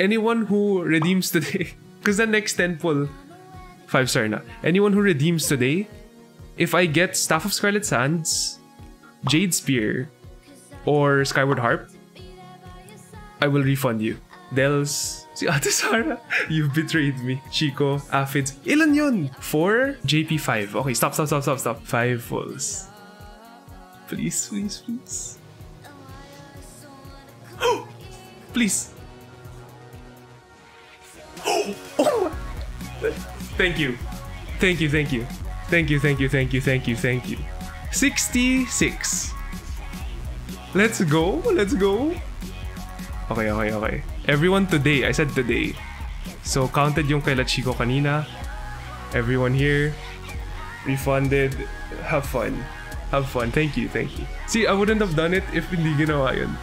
anyone who redeems today, because the next 10 pull, 5 star na. Anyone who redeems today, if I get Staff of Scarlet Sands, Jade Spear, or Skyward Harp, I will refund you. Dels, si Ate Sara, you've betrayed me. Chico, Aphids, ilan yun? 4? JP5. Okay, stop, stop, stop, stop, stop. 5 fulls. Please, please, please. please. Oh. Thank you. Thank you, thank you. Thank you, thank you, thank you, thank you, thank you. 66. Let's go, let's go. Okay, okay, okay. Everyone today, I said today. So counted yung kay Chico kanina. Everyone here, refunded. Have fun. Have fun. Thank you, thank you. See, I wouldn't have done it if hindi ginawa yun.